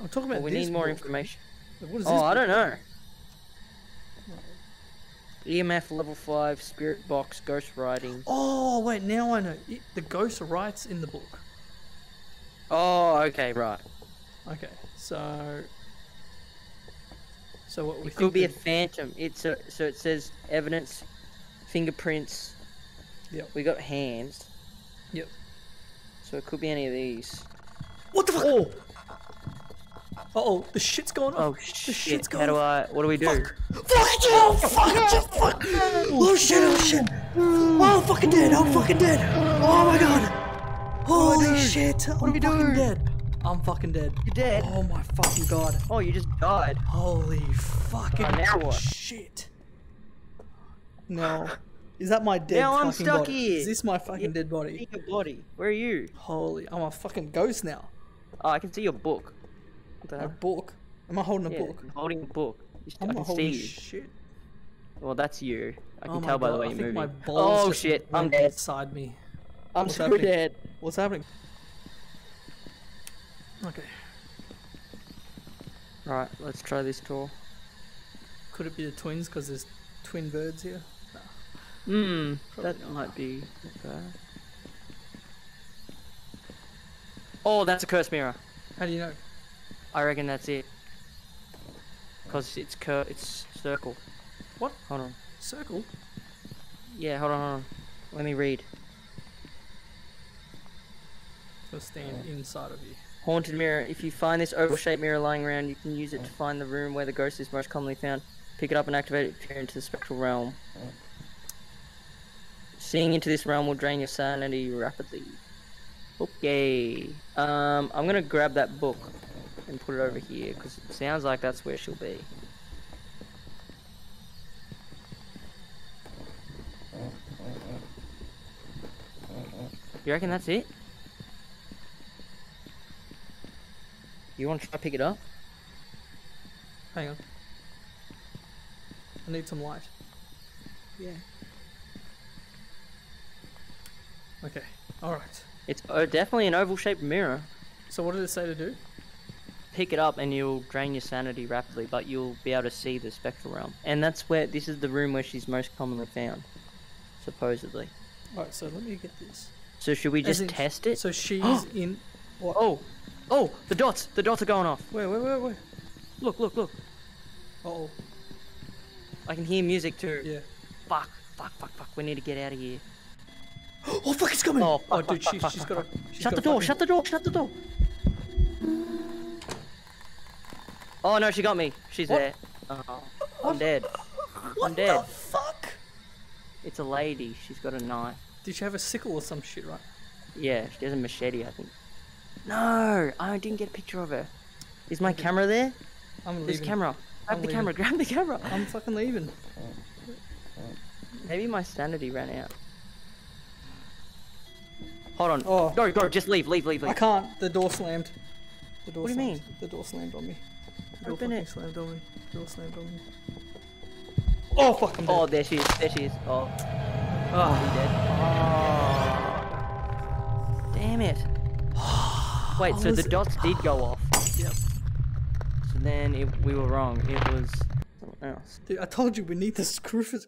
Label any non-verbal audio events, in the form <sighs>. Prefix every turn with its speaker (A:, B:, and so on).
A: I'm talking about
B: Well, we need more
A: book.
B: information.
A: What is
B: Oh? I
A: book?
B: don't know. EMF level 5, spirit box, ghost writing.
A: Oh wait, now I know. It, the ghost writes in the book.
B: Oh, okay, right.
A: Okay, so so what we
B: It could be a phantom. It's a, so it says evidence, fingerprints.
A: Yep.
B: We got hands.
A: Yep.
B: So it could be any of these.
A: What the fuck? Oh. Oh, the shit's going
B: Oh
A: off. the
B: shit!
A: shit's
B: How
A: going
B: do. I? What do we do?
A: Fuck! Fuck you! Oh, fuck you! Fuck! Oh shit! Oh shit! Oh, I'm fucking dead! I'm fucking dead! Oh my god! Holy shit! I'm
B: do we
A: fucking
B: do?
A: dead! I'm fucking dead.
B: You're dead.
A: Oh my fucking god!
B: Oh, you just died.
A: Holy fucking
B: Oh, now what?
A: shit! No. Is that my dead
B: Now I'm stuck
A: body?
B: here.
A: Is this my fucking
B: Yeah.
A: dead body?
B: Your body. Where are you?
A: Holy, I'm a fucking ghost now.
B: Oh, I can see your book. What the
A: A book. Am I holding a
B: Yeah,
A: book?
B: I'm holding a book.
A: I'm
B: I
A: not
B: can see
A: holding shit.
B: Well, that's you. I can
A: Oh
B: tell by the way you're moving. oh shit! I'm dead.
A: Inside me.
B: I'm
A: What's
B: so
A: happening?
B: dead.
A: What's happening? Okay.
B: Right, let's try this door.
A: Could it be the twins? Because there's twin birds here.
B: Hmm,
A: Probably
B: that
A: not.
B: might be okay. Oh, that's a curse mirror.
A: How do you know?
B: I reckon that's it. Cause it's cur, it's circle.
A: What?
B: Hold on.
A: Circle?
B: Yeah, hold on, hold on. Let me read.
A: It'll stand inside of you.
B: Haunted mirror. If you find this oval-shaped mirror lying around, you can use it to find the room where the ghost is most commonly found. Pick it up and activate it to peer into the spectral realm. Seeing into this realm will drain your sanity rapidly. Okay. Um, I'm gonna grab that book and put it over here because it sounds like that's where she'll be. You reckon that's it? You want to try pick it up?
A: Hang on. I need some light.
B: Yeah.
A: Okay. Alright.
B: It's uh, definitely an oval-shaped mirror.
A: So what did it say to do?
B: Pick it up and you'll drain your sanity rapidly, but you'll be able to see the spectral realm. And that's where this is the room where she's most commonly found, supposedly.
A: Alright, so let me get this.
B: So should we just
A: in-
B: test it?
A: So she's <gasps> in. What?
B: Oh, oh, the dots, the dots are going off.
A: Wait, wait, wait, wait.
B: Look, look, look.
A: Oh,
B: I can hear music too.
A: yeah.
B: Fuck, fuck, fuck, fuck. We need to get out of here. <gasps>
A: Oh, fuck, it's coming!
B: Oh,
A: Oh, dude,
B: fuck,
A: she,
B: fuck,
A: she's
B: fuck,
A: got a. she's
B: Shut
A: got
B: the door, shut the door, shut the door. Oh no, she got me. She's
A: What?
B: there. Oh, I'm dead. I'm dead.
A: The fuck?
B: It's a lady. She's got a knife.
A: Did she have a sickle or some shit, right?
B: Yeah, she has a machete, I think. No, I didn't get a picture of her. Is my camera there?
A: I'm
B: There's
A: leaving.
B: camera. Grab
A: I'm
B: the
A: leaving.
B: camera. Grab the camera.
A: I'm fucking leaving.
B: Maybe my sanity ran out. Hold on.
A: Oh.
B: Go, go. Just leave, leave, leave, leave.
A: I can't. The door slammed. The door
B: What do you mean?
A: The door slammed on me. The door
B: Open
A: fucking
B: it.
A: slammed on me. The door slammed on me. Oh fuck! I'm dead.
B: Oh, there she is. There she is. Oh,
A: Ah.
B: he dead. Oh. Damn it. <sighs> Wait, so the dots did go off. <sighs>
A: Yep.
B: So then it, we were wrong. It was something else.
A: Dude, I told you we need this crucifix.